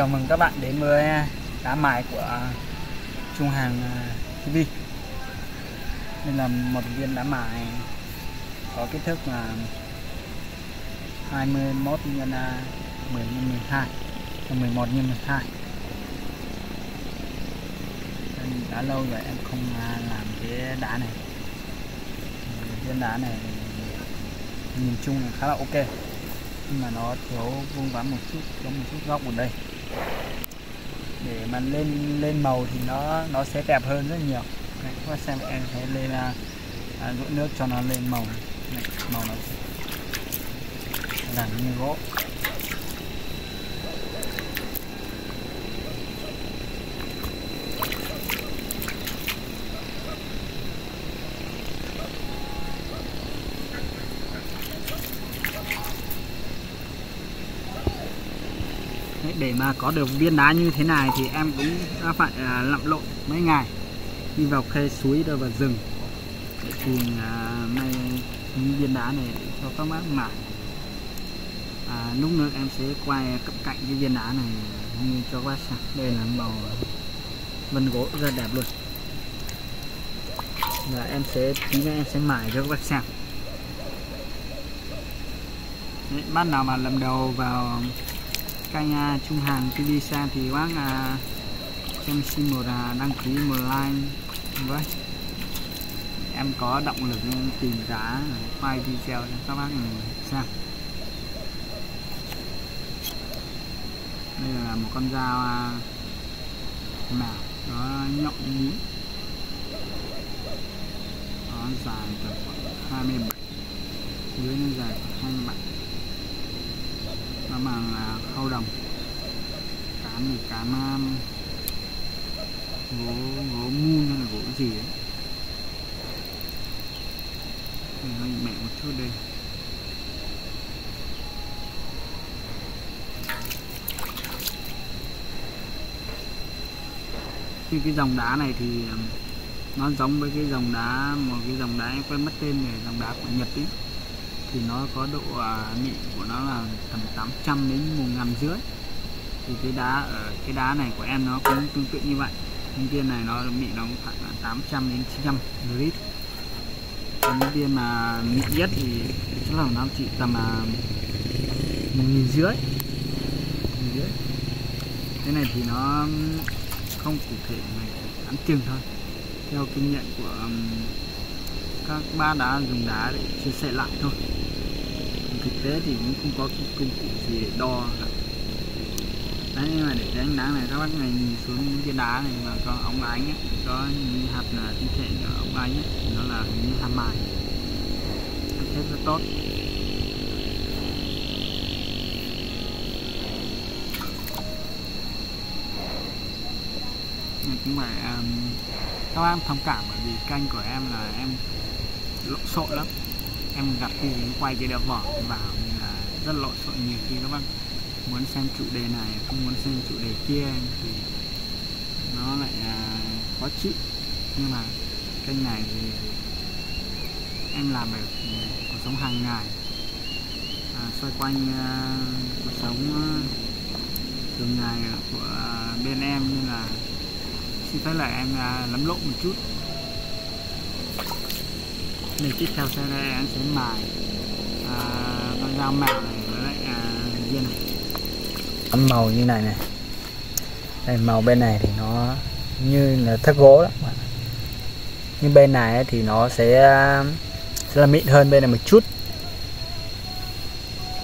chào mừng các bạn đến với đá mài của Trung Hàng à, TV Đây là một viên đá mài có kích thước là 21 x 10 x 12 11 x 12 đã lâu rồi em không à, làm cái đá này. Viên đá này nhìn chung là khá là ok, nhưng mà nó thiếu vuông vắn một chút có một chút góc ở đây để mà lên lên màu thì nó nó sẽ đẹp hơn rất nhiều. Đấy, các bạn xem em sẽ lên à, à, rũ nước cho nó lên màu này, màu nó làm như gỗ. Để mà có được viên đá như thế này thì em cũng đã phải à, lặn lội mấy ngày. Đi vào khe suối rồi vào rừng. Để tìm à, may những viên đá này để cho các bác mải à, lúc nữa em sẽ quay cận cạnh cái viên đá này như cho các bác xem. Đây là màu vân gỗ rất đẹp luôn. Và em sẽ tí nữa em sẽ mải cho các bác xem. Đấy, bác nào mà lần đầu vào kênh uh, à, Trung Hàng TV xem thì bác uh, em xin một uh, đăng ký một like với vâng. em có động lực em tìm giá quay video cho các bác xem. Đây là một con dao à, uh, mèo nó nhọn nhí. Nó dài tầm khoảng 27 dưới nó dài khoảng 27 màng à, khâu đồng. Cán thì cán à, gỗ gỗ mun hay là gỗ gì đấy thì hơi mẹ một chút đây. Khi cái dòng đá này thì à, nó giống với cái dòng đá, một cái dòng đá em quên mất tên này dòng đá của Nhật ấy thì nó có độ à, mịn của nó là tầm 800 đến một ngàn rưỡi. Thì cái đá ở cái đá này của em nó cũng tương tự như vậy. Những viên này nó mịn nó khoảng 800 đến 900 lít còn những viên mà mịn nhất thì chắc là nó chỉ tầm là một nghìn rưỡi. Cái này thì nó không cụ thể này ăn chừng thôi. Theo kinh nghiệm của các ba đã dùng đá để chia sẻ lại thôi. Thực tế thì cũng không có công cụ gì để đo cả. Đấy nhưng mà để đánh ánh nắng này các bác này nhìn xuống cái đá này mà có ống ánh ấy, có những hạt là tinh thể của ống ánh ấy, thì nó là những hạt mài. Hết rất tốt. Cũng phải um, à, các bác thông cảm bởi vì kênh của em là em lộn xộn lắm. Em gặp khi quay cái đeo vỏ vào nên là rất lộn xộn nhiều khi các bác muốn xem chủ đề này không muốn xem chủ đề kia thì nó lại à, khó chịu. Nhưng mà kênh này thì em làm được cuộc sống hàng ngày. À, xoay quanh à, cuộc sống à, thường ngày của à, bên em nên là xin phép lại em à, lắm lộn một chút mình tiếp theo sẽ đây anh sẽ mài. À, con dao mèo này với lại à, viên này. Ăn màu như này này. Đây màu bên này thì nó như là thất gỗ đó nhưng bên này thì nó sẽ sẽ là mịn hơn bên này một chút.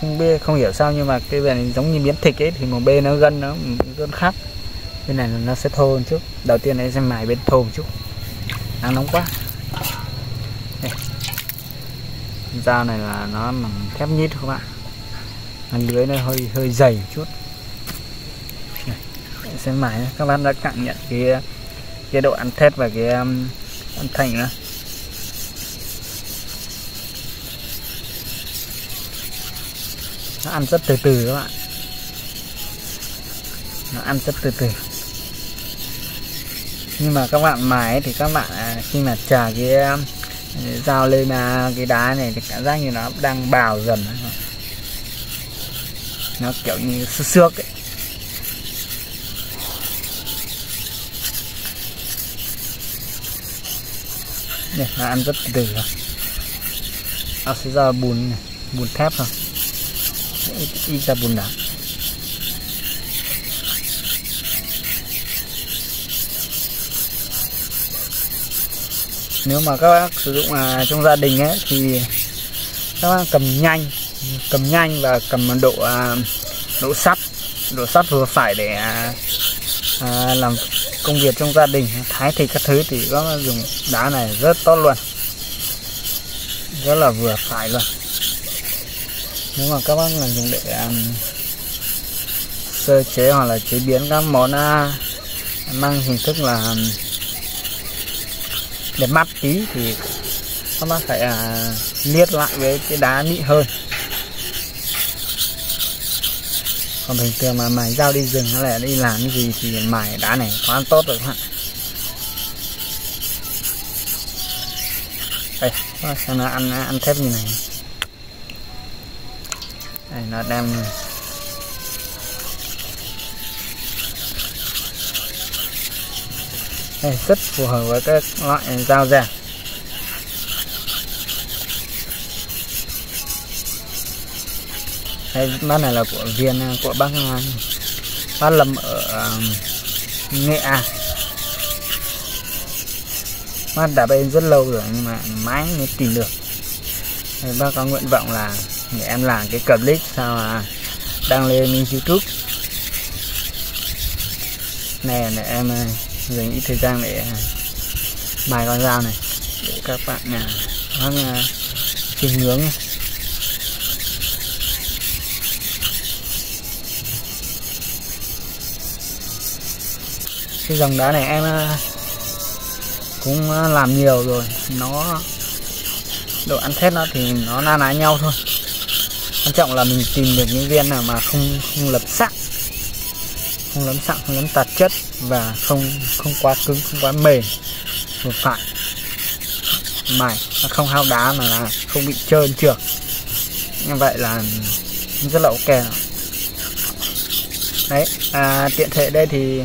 Không biết không hiểu sao nhưng mà cái bên này giống như miếng thịt ấy thì một bên nó gân nó gân khác. Bên này nó sẽ thô hơn chút. Đầu tiên này sẽ mài bên thô một chút. Đang nóng quá đây dao này là nó bằng thép nhít các bạn hàng lưới nó hơi hơi dày một chút này. sẽ mài các bạn đã cảm nhận cái cái độ ăn thép và cái um, ăn thành nữa nó ăn rất từ từ các bạn. Nó ăn rất từ từ. Nhưng mà các bạn mài thì các bạn à, khi mà trà cái um, dao lên à, cái đá này thì cảm giác như nó đang bào dần. Nó kiểu như xước xước ấy. Này nó ăn rất từ từ rồi. Nó sẽ ra bùn này, bùn thép rồi ít ra bùn đá. Nếu mà các bác sử dụng à, trong gia đình ấy thì các bác cầm nhanh cầm nhanh và cầm độ à, độ sắt độ sắt vừa phải để à, à, làm công việc trong gia đình thái thịt các thứ thì có dùng đá này rất tốt luôn. Rất là vừa phải luôn. Nếu mà các bác là dùng để um, sơ chế hoặc là chế biến các món uh, mang hình thức là um, để mắt tí thì nó phải à, uh, lại với cái đá mịn hơn. Còn bình thường mà mài dao đi rừng hay là đi làm cái gì thì mài đá này quá tốt rồi các bạn đây xem nó ăn ăn thép như này. Đây nó đang đây, rất phù hợp với các loại dao rẻ đây bát này là của viên của bác à, bác lâm ở à, nghệ an bác đã bên rất lâu rồi nhưng mà mãi mới tìm được. Đây, bác có nguyện vọng là để em làm cái clip sao mà đăng lên youtube. Nè để em à, dành ít thời gian để à, mài con dao này để các bạn à nó à, chiêm hướng cái dòng đá này em à, cũng làm nhiều rồi. Nó độ ăn thép nó thì nó na ná nhau thôi. Quan trọng là mình tìm được những viên nào mà không không lập sắc không lắm sặng không lắm tạp chất và không không quá cứng không quá mềm. Vừa phải. Mài nó không hao đá mà là không bị trơn trượt. Như vậy là rất là ok đấy à, tiện thể đây thì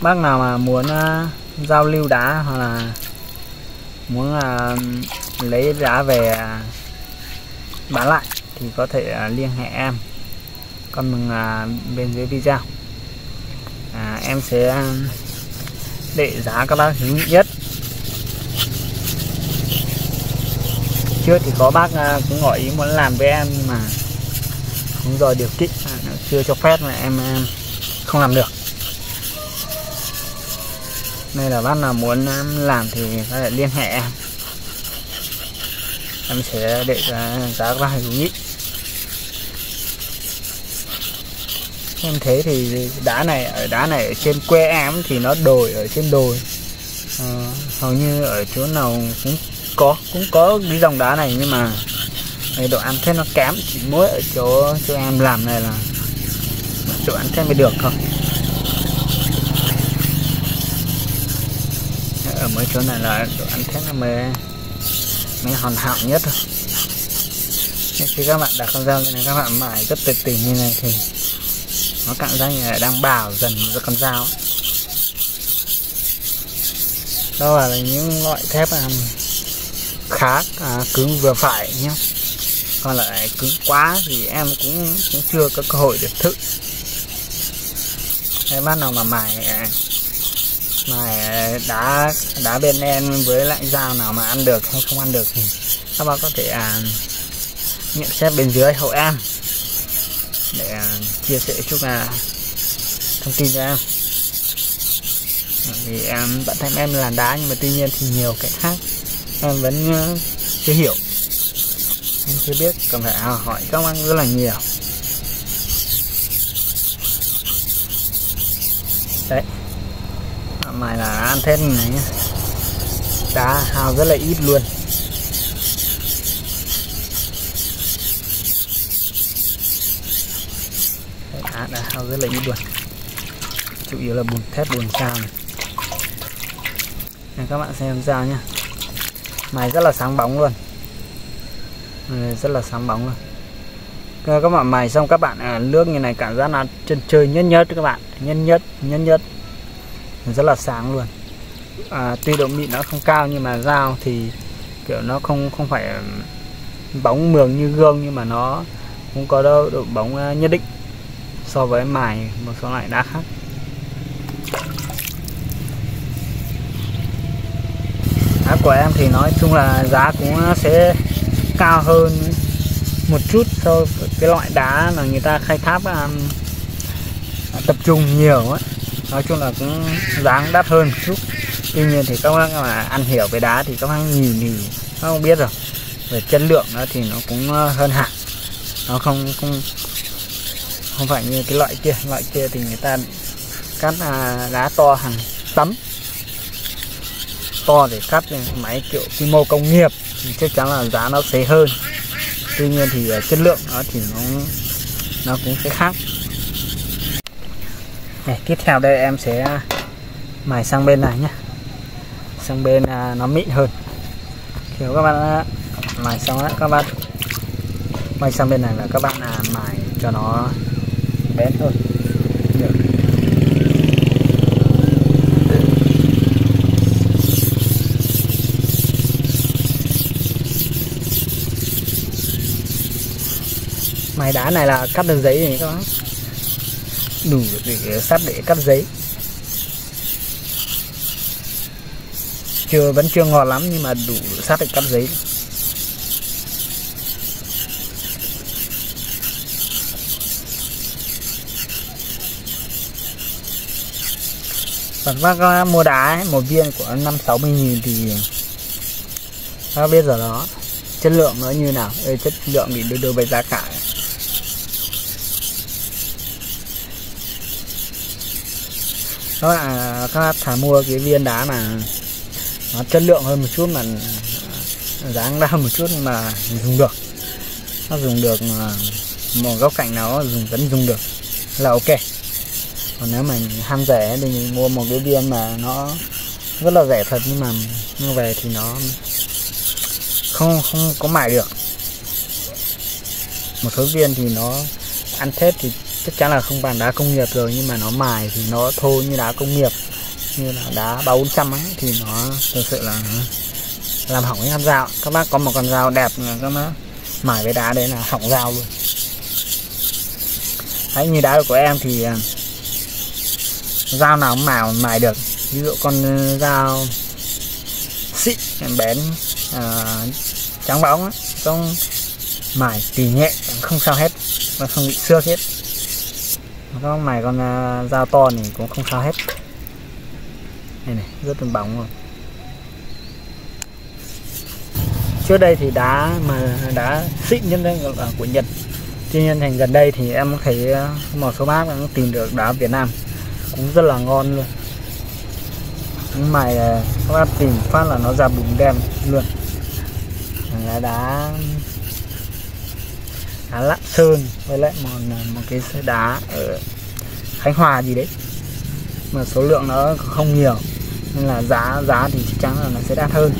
bác nào mà muốn uh, giao lưu đá hoặc là muốn uh, lấy đá về uh, bán lại thì có thể uh, liên hệ em. Con mình uh, bên dưới video em sẽ à, để giá các bác hữu nhất. Trước thì có bác à, cũng gọi ý muốn làm với em nhưng mà không rồi điều kiện à, chưa cho phép mà em không làm được. Nên là bác nào muốn làm thì có thể liên hệ em. Em sẽ để giá các bác hữu nhất. Em thế thì đá này ở đá này ở trên quê em thì nó đồi ở trên đồi. À, hầu như ở chỗ nào cũng có cũng có cái dòng đá này nhưng mà độ ăn thế nó kém chỉ mỗi ở chỗ chỗ em làm này là chỗ ăn thế mới được thôi. Ở mấy chỗ này là độ ăn thế nó mới mới hoàn hảo nhất thôi. Khi các bạn đặt con dao như này các bạn mài rất tuyệt tình như này thì nó cảm giác như là đang bào dần ra con dao đó là những loại thép um, khá à, cứng vừa phải nhé còn lại cứng quá thì em cũng cũng chưa có cơ hội được thử. Cái bắt nào mà mài à, mài à, đá đá bên em với lại dao nào mà ăn được hay không ăn được thì các bác có thể à, nhận xét bên dưới hậu em để chia sẻ chút là thông tin cho em. Vì em, bản thân em làm đá nhưng mà tuy nhiên thì nhiều cái khác em vẫn ờ, chưa hiểu. Em chưa biết cần phải hỏi các anh rất là nhiều. Đấy. Mày là ăn thêm này nhá. Đá hao rất là ít luôn. Đá rất là ít luôn chủ yếu là bùn thép bùn sao này. Đây, các bạn xem ra nhá. Mài rất là sáng bóng luôn. Đây, rất là sáng bóng luôn. Các bạn mài xong các bạn à, nước như này cảm giác là chân chơi nhất nhất các bạn. Nhân nhất nhân nhất rất là sáng luôn. À, tuy độ mịn nó không cao nhưng mà dao thì kiểu nó không không phải bóng mường như gương nhưng mà nó cũng có độ, độ bóng à, nhất định so với mài một số loại đá khác. Đá của em thì nói chung là giá cũng sẽ cao hơn một chút so với cái loại đá mà người ta khai thác um, tập trung nhiều ấy nói chung là cũng giá đắt hơn một chút. Tuy nhiên thì các bác mà ăn hiểu về đá thì các bác nhìn thì các không biết rồi. Về chất lượng nó thì nó cũng uh, hơn hẳn. Nó không không không phải như cái loại kia. Loại kia thì người ta cắt à, đá to hàng tấm. To để cắt máy kiểu quy mô công nghiệp. Thì chắc chắn là giá nó sẽ hơn. Tuy nhiên thì uh, chất lượng nó thì nó nó cũng sẽ khác. Này, tiếp theo đây em sẽ mài sang bên này nhé sang bên à, nó mịn hơn. Kiểu các bạn mài xong á, các bạn mài sang bên này là các bạn à, mài cho nó bén thôi. Mài đá này là cắt được giấy này các bác. Đủ để sắt để cắt giấy. Chưa, vẫn chưa ngọt lắm nhưng mà đủ sắt để cắt giấy. Còn bác mua đá ấy, một viên của năm sáu mươi nghìn thì các biết rồi đó. Chất lượng nó như nào? Ê, chất lượng thì đưa đưa về giá cả. Các bạn các bạn thả mua cái viên đá mà nó chất lượng hơn một chút mà à, dáng ra một chút mà dùng được. Nó dùng được một góc cạnh nào dùng vẫn dùng được. Là ok còn nếu mình ham rẻ thì mình mua một cái viên mà nó rất là rẻ thật, nhưng mà mua về thì nó không không có mài được. Một số viên thì nó ăn thép thì chắc chắn là không bằng đá công nghiệp rồi, nhưng mà nó mài thì nó thô như đá công nghiệp, như là đá ba bốn trăm ấy, thì nó thực sự là làm hỏng cái con dao. Các bác có một con dao đẹp các bác mài với đá đấy là hỏng dao luôn. Đấy, như đá của em thì à, dao nào cũng mài mài được. Ví dụ con ờ, dao xịn bén à, trắng bóng ấy, trong mài tỉ nhẹ không sao hết nó không bị xước hết. Nó mài con uh, dao to thì cũng không sao hết. Này này rất là bóng rồi. Trước đây thì đá mà đá xịn nhất đấy là của Nhật. Tuy nhiên thành gần đây thì em thấy một số bác cũng tìm được đá Việt Nam cũng rất là ngon luôn. Nhưng mày các bác tìm phát là nó ra bùn đen luôn. Là đá đá lạng sơn với lại một một cái đá ở khánh hòa gì đấy. Mà số lượng nó không nhiều, nên là giá giá thì chắc chắn là nó sẽ đắt hơn.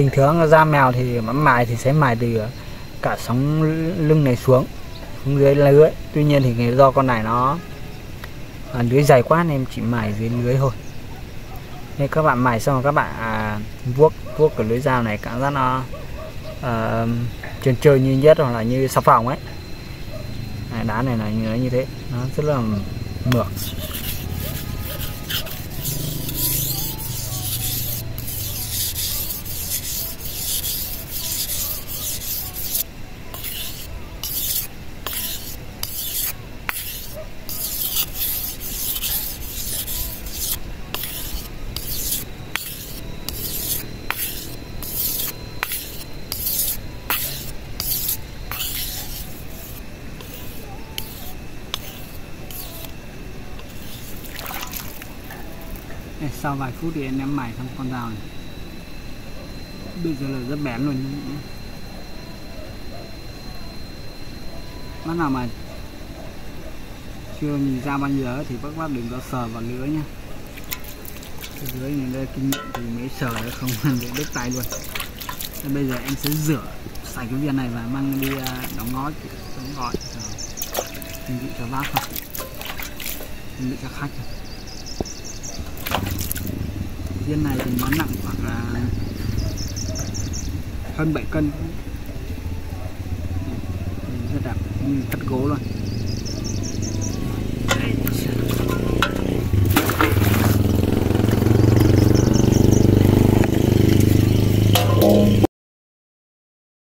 Bình thường da mèo thì mắm mài thì sẽ mài từ cả sóng lưng này xuống xuống dưới lưới tuy nhiên thì do con này nó à, lưới dày quá nên em chỉ mài dưới lưới thôi. Nên các bạn mài xong các bạn à, vuốt vuốt cái lưới dao này cảm giác nó à, trơn trơn như nhất hoặc là như xà phòng ấy. Này, đá này là như, như thế nó rất là mượt. Sau vài phút thì em mài xong con dao này. Bây giờ là rất bén luôn. Bác nào mà chưa nhìn ra bao nhiêu thì bác bác đừng có sờ vào lưỡi nhá. Dưới này đây, kinh nghiệm thì mới sờ không? Để đứt tay luôn. Nên bây giờ em sẽ rửa sạch cái viên này và mang đi à, đóng gói đóng gói. Chuẩn bị cho bác chuẩn bị cho khách rồi viên này thì nó nặng khoảng là hơn 7 cân. Rất đẹp như cắt gỗ luôn.